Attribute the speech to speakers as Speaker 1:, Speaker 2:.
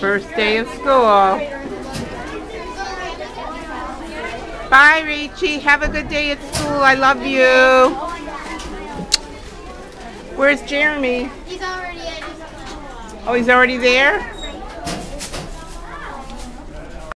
Speaker 1: First day of school. Bye, Richie. Have a good day at school. I love you. Where's Jeremy?
Speaker 2: He's already in.
Speaker 1: Oh, he's already there?